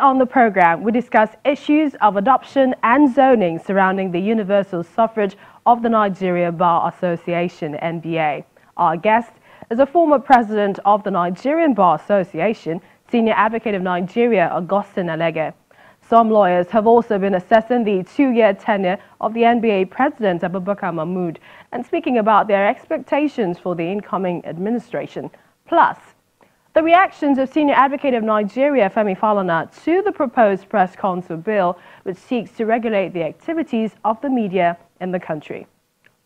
On the program, we discuss issues of adoption and zoning surrounding the universal suffrage of the Nigeria Bar Association, NBA. Our guest is a former president of the Nigerian Bar Association, senior advocate of Nigeria, Augustine Alegeh. Some lawyers have also been assessing the two-year tenure of the NBA president, Abubakar Mahmoud, and speaking about their expectations for the incoming administration. Plus, the reactions of Senior Advocate of Nigeria, Femi Falana, to the proposed press council bill, which seeks to regulate the activities of the media in the country.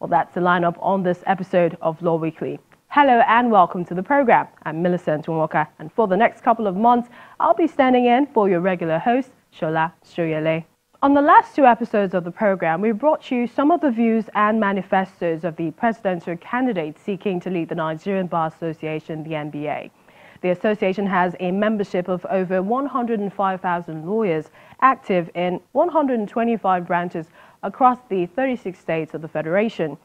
Well, that's the lineup on this episode of Law Weekly. Hello and welcome to the program. I'm Millicent Nwaka, and for the next couple of months, I'll be standing in for your regular host, Shola Shoyele. On the last two episodes of the program, we brought you some of the views and manifestos of the presidential candidates seeking to lead the Nigerian Bar Association, the NBA. The association has a membership of over 105,000 lawyers active in 125 branches across the 36 states of the Federation.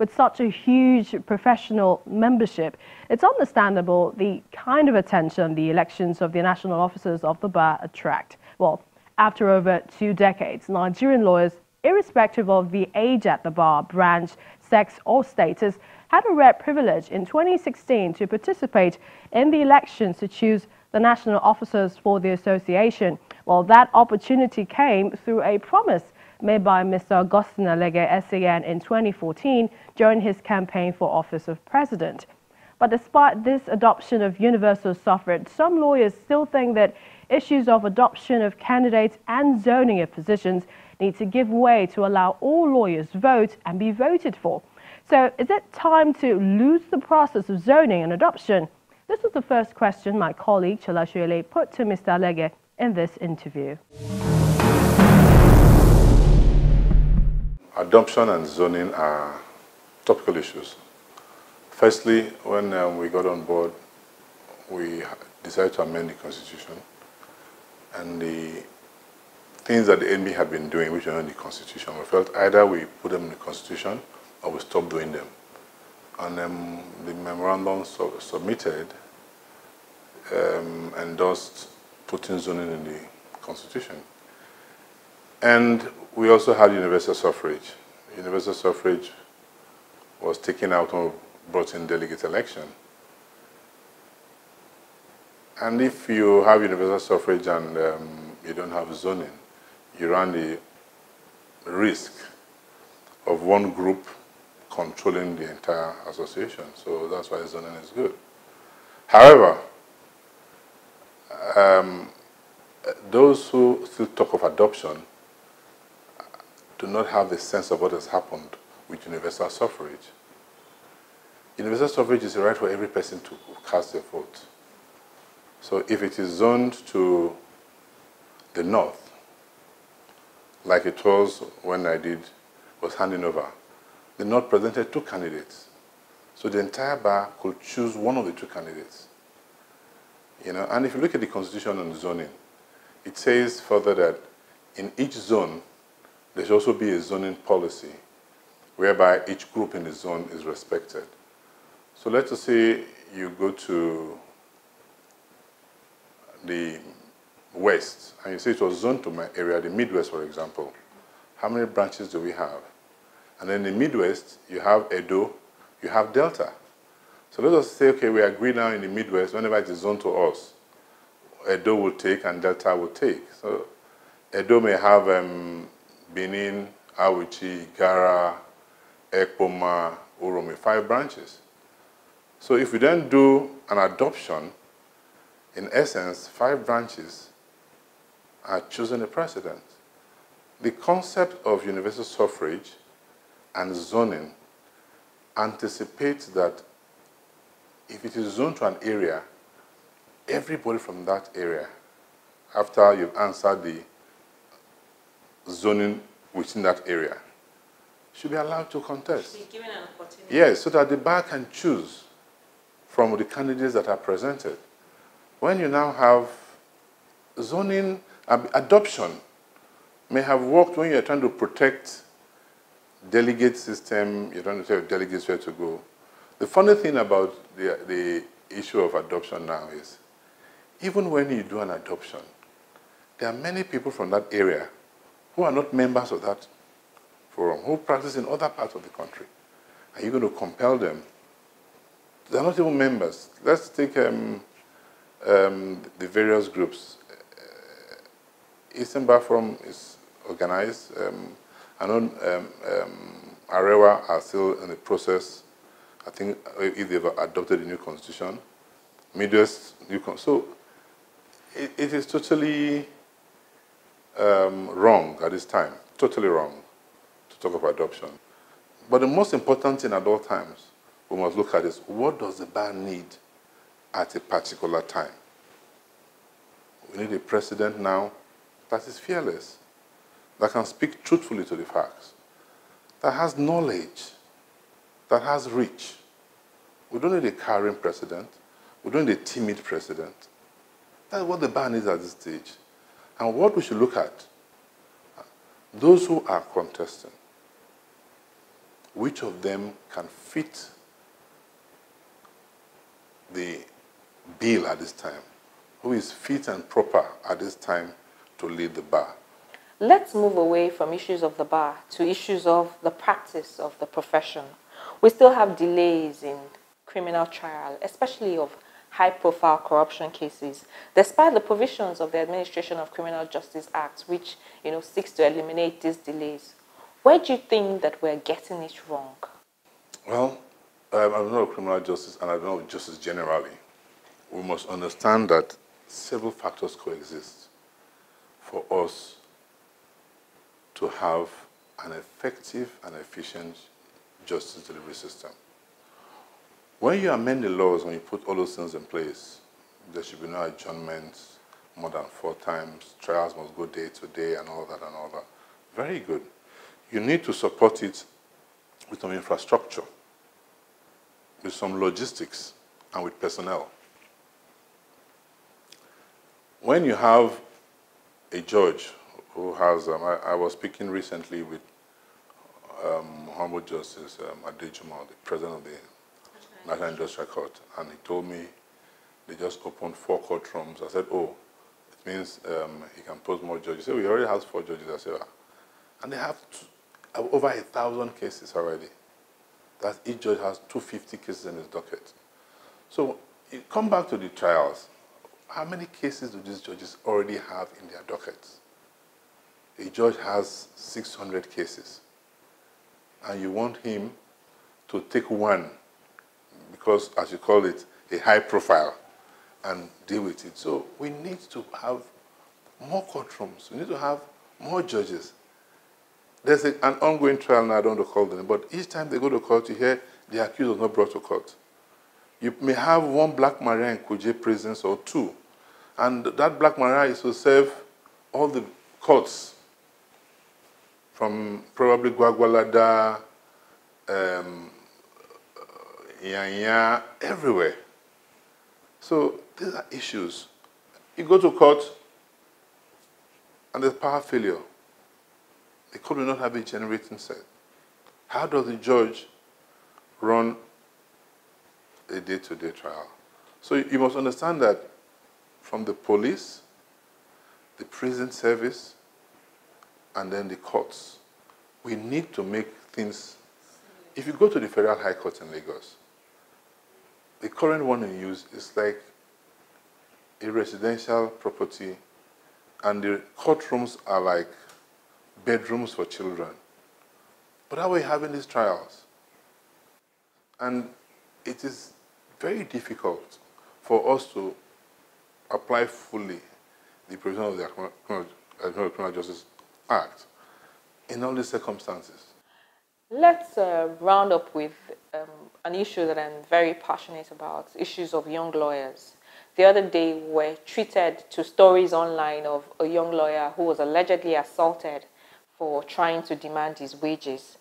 With such a huge professional membership, it's understandable the kind of attention the elections of the national officers of the bar attract. Well, after over two decades, Nigerian lawyers, irrespective of the age at the bar, branch, sex, or status, had a rare privilege in 2016 to participate in the elections to choose the national officers for the association. Well, that opportunity came through a promise made by Mr. Augustine Alegeh SAN in 2014 during his campaign for office of president. But despite this adoption of universal suffrage, some lawyers still think that issues of adoption of candidates and zoning of positions need to give way to allow all lawyers vote and be voted for. So is it time to lose the process of zoning and adoption? This was the first question my colleague Shola Shoyele put to Mr. Alegeh in this interview. Adoption and zoning are topical issues. Firstly, when um, we got on board, we decided to amend the constitution and the things that the NB had been doing, which are not in the constitution, we felt either we put them in the constitution or will stop doing them. And um, the memorandum submitted um, endorsed putting zoning in the constitution. And we also had universal suffrage. Universal suffrage was taken out and brought in delegate election. And if you have universal suffrage and um, you don't have zoning, you run the risk of one group controlling the entire association. So that's why zoning is good. However, um, those who still talk of adoption do not have the sense of what has happened with universal suffrage. Universal suffrage is a right for every person to cast their vote. So if it is zoned to the north, like it was when I did, was handing over, the North presented two candidates. So the entire bar could choose one of the two candidates. You know, and if you look at the constitution on zoning, it says further that in each zone, there should also be a zoning policy whereby each group in the zone is respected. So let's say you go to the west and you say it was zoned to my area, the Midwest, for example. How many branches do we have? And then in the Midwest, you have Edo, you have Delta. So let us say, okay, we agree now in the Midwest, whenever it is zoned to us, Edo will take and Delta will take. So Edo may have um, Benin, Auchi, Gara, Ekpoma, Uromi, five branches. So if we then do an adoption, in essence, five branches are choosing a president. The concept of universal suffrage and zoning anticipates that if it is zoned to an area, everybody from that area, after you've answered the zoning within that area, should be allowed to contest. Yes, so that the bar can choose from the candidates that are presented. When you now have zoning, adoption may have worked when you're trying to protect delegate system, you don't tell delegates where to go. The funny thing about the, the issue of adoption now is, even when you do an adoption, there are many people from that area who are not members of that forum, who practice in other parts of the country. Are you going to compel them? They're not even members. Let's take um, um, the various groups. Eastern Bar Forum is organized. Um, I know um, um, Arewa are still in the process. I think if they've adopted a new constitution, Midwest new con so it, it is totally um, wrong at this time. Totally wrong to talk of adoption. But the most important thing at all times we must look at is what does the bar need at a particular time? We need a president now that is fearless, that can speak truthfully to the facts, that has knowledge, that has reach. We don't need a carrying president. We don't need a timid president. That's what the bar needs at this stage. And what we should look at, those who are contesting, which of them can fit the bill at this time? Who is fit and proper at this time to lead the bar? Let's move away from issues of the bar to issues of the practice of the profession. We still have delays in criminal trial, especially of high-profile corruption cases, despite the provisions of the Administration of Criminal Justice Act, which you know seeks to eliminate these delays. Where do you think that we're getting it wrong? Well, um, I don't know criminal justice and I don't know justice generally. We must understand that several factors coexist for us to have an effective and efficient justice delivery system. When you amend the laws, when you put all those things in place, there should be no adjournments more than four times, trials must go day to day and all that and all that. Very good. You need to support it with some infrastructure, with some logistics, and with personnel. When you have a judge who has, um, I, I, was speaking recently with um, Honorable Justice um, Adejumo, the President of the National Industrial Court, and he told me they just opened four courtrooms. I said, oh, it means um, he can post more judges. He said, we already have four judges. I said, ah. and they have over a thousand cases already. That each judge has 250 cases in his docket. So you come back to the trials. How many cases do these judges already have in their dockets? A judge has 600 cases. And you want him to take one because, as you call it, a high profile and deal with it. So we need to have more courtrooms. We need to have more judges. There's a, an ongoing trial now, I don't recall call them, but each time they go to court, you hear the accused was not brought to court. You may have one Black Maria in Kuje prisons or two, and that Black Maria is to serve all the courts from probably Gwagwalada, um, Nyanya, everywhere. So these are issues. You go to court and there's power failure. The court will not have a generating set. How does the judge run a day-to-day -day trial? So you must understand that from the police, the prison service, and then the courts, we need to make things. If you go to the Federal High Court in Lagos, the current one in use is like a residential property, and the courtrooms are like bedrooms for children. But how are we having these trials? And it is very difficult for us to apply fully the provision of the Criminal Justice Act in all these circumstances. Let's uh, round up with um, an issue that I'm very passionate about, issues of young lawyers. The other day, we were treated to stories online of a young lawyer who was allegedly assaulted for trying to demand his wages.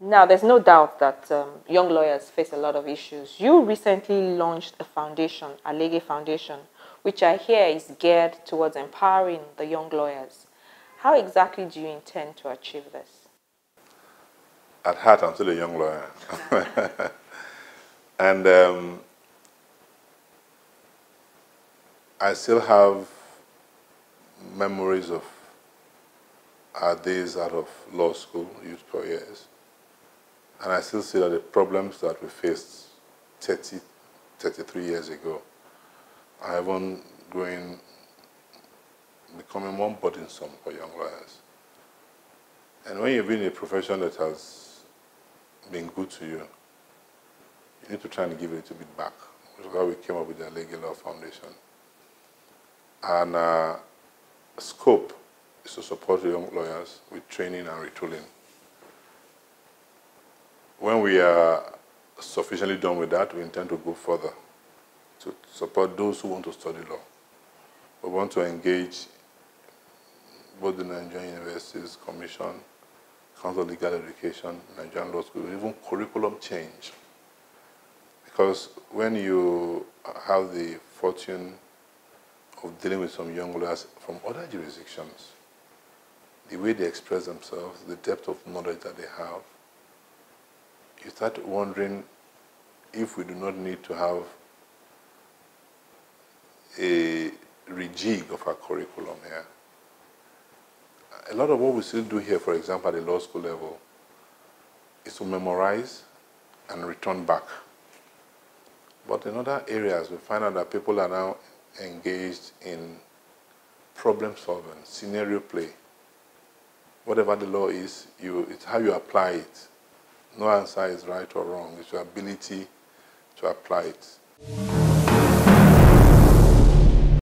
Now, there's no doubt that um, young lawyers face a lot of issues. You recently launched a foundation, Alegeh Foundation, which I hear is geared towards empowering the young lawyers. How exactly do you intend to achieve this? At heart, I'm still a young lawyer. and um, I still have memories of our days out of law school, youth four years. And I still see that the problems that we faced 30, 33 years ago are even going, becoming more burdensome for young lawyers. And when you've been in a profession that has been good to you, you need to try and give a little bit back. Which is why we came up with the Legal Law Foundation. And uh, scope is to support young lawyers with training and retooling. When we are sufficiently done with that, we intend to go further to support those who want to study law. We want to engage both the Nigerian Universities Commission, Council of Legal Education, Nigerian Law School, even curriculum change. Because when you have the fortune of dealing with some young lawyers from other jurisdictions, the way they express themselves, the depth of knowledge that they have, you start wondering if we do not need to have a rejig of our curriculum here. A lot of what we still do here, for example, at the law school level, is to memorize and return back. But in other areas, we find out that people are now engaged in problem solving, scenario play. Whatever the law is, you, it's how you apply it. No answer is right or wrong. It's your ability to apply it.